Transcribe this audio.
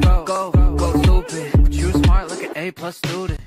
go, go, go, stupid. But you smart like an A plus student.